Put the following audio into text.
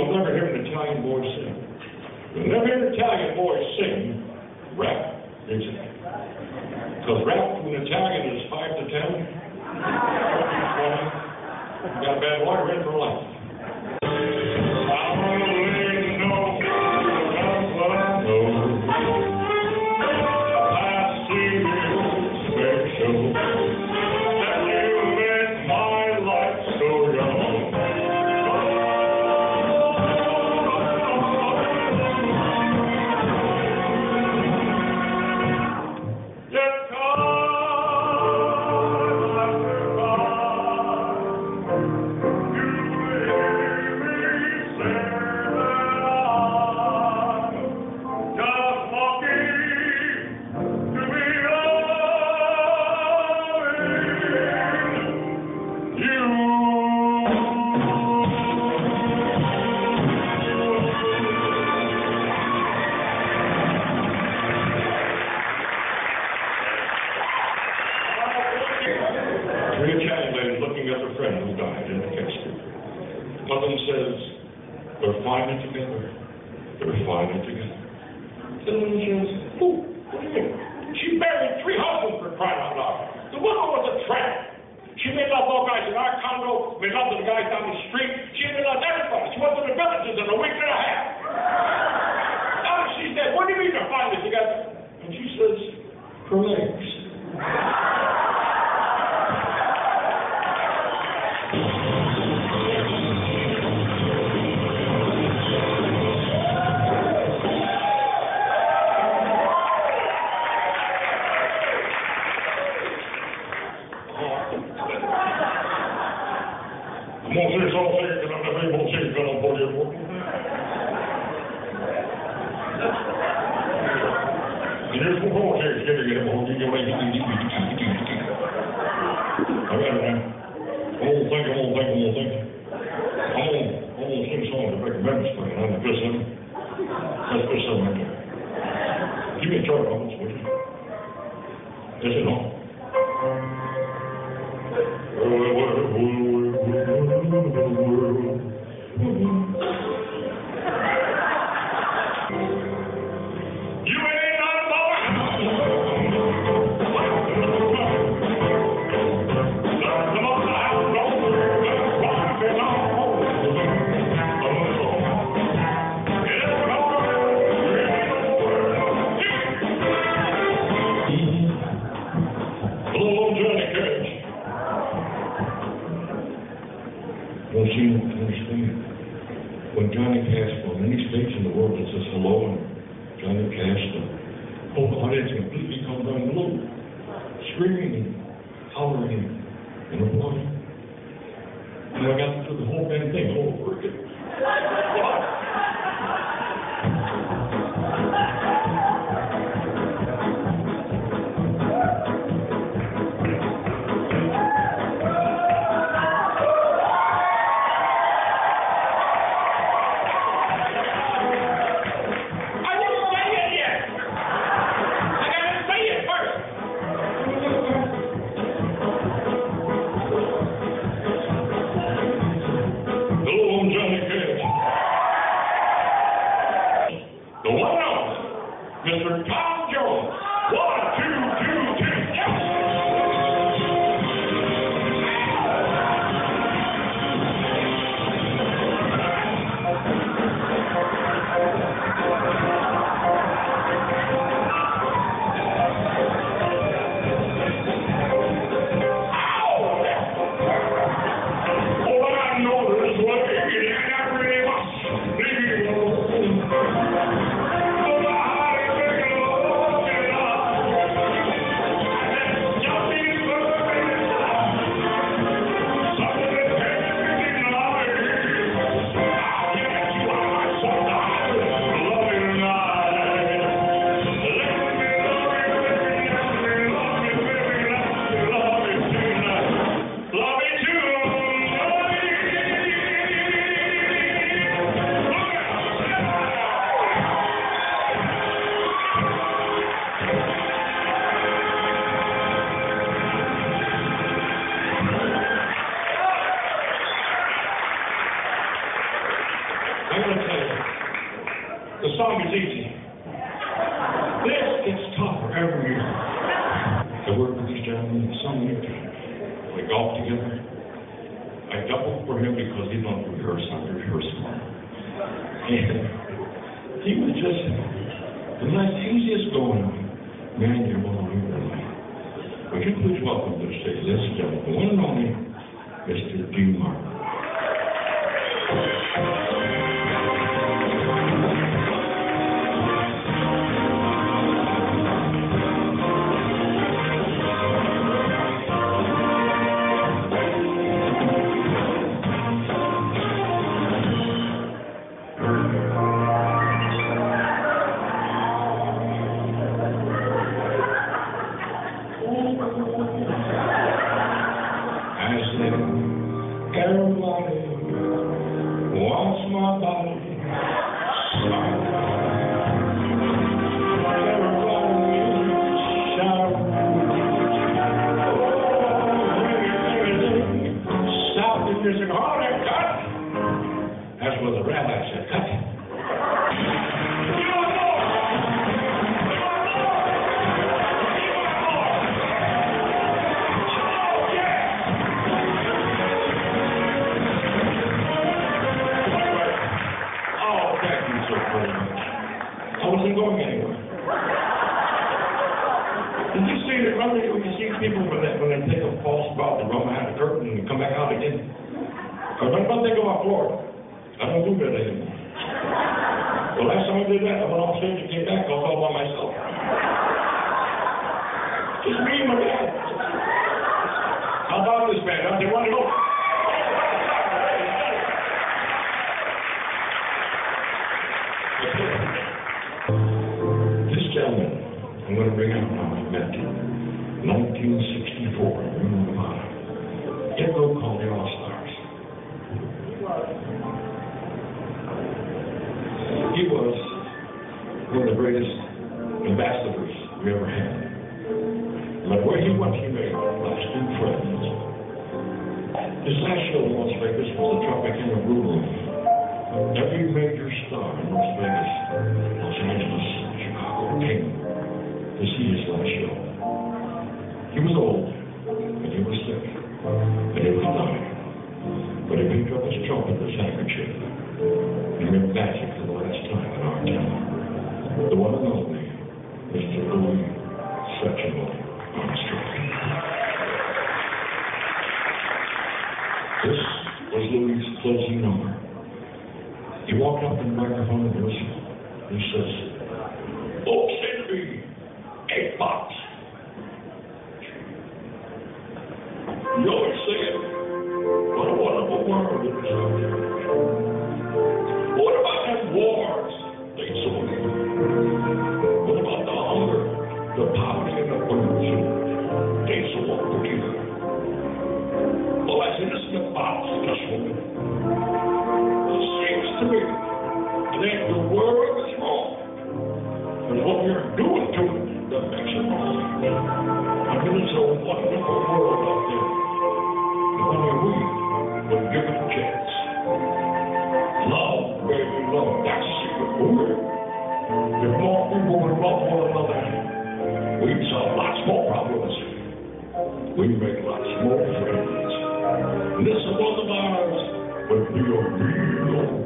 an Italian boy sing. You'll never hear an Italian boy sing rap music. Because rap to an Italian is five to ten. Twenty. You got a bad water in for life. One of them says, they're finding together. They're finding together. The other one says, who? What do you mean? She married three husbands for crying out loud. The woman was a tramp. She made love to all guys in our condo, made love to the guys down the street. She made love to everybody. She went to the villages in a week and a half. Now she said, what do you mean they're finally together? And she says, her legs. I'm gonna think, I'm gonna think, I'm think. I'm gonna, I'm songs to make amendments for you, I'm gonna put some. Let's put some right there. Give me a chart, Roberts, would you? Is it on? Don't seem to understand. When Johnny Cash, from any states in the world that says hello and Johnny Cash, the whole audience completely comes unglued, screaming and hollering and. The one of Mr. Tom Jones. With these gentlemen so. We golfed together. I doubled for him because he loved rehearse on rehearsal. And he was just the most easiest going man you want to meet in life. Would you please welcome to the stage, ladies and gentlemen, the one and only Mr. Dean Martin. Don't know think about Florida. I don't do that anymore. The last time I did that, I went off stage and came back, all by myself. Just me and my dad. How about this man? Said, want to go? This gentleman, I'm going to bring out now, I met him, 1964 in Reno. Went, made lots of friends. In Las Vegas was the Tropicana Blue Room. Every major star in Las Vegas, Los Angeles, Chicago came to see his last show. He was old, and he was sick, and he was dying. But he picked up his trumpet, his handkerchief, and went magic for the last time in our town. The one and only walked up to the microphone and was, he says, send me eight bucks. Would